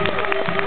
Obrigado.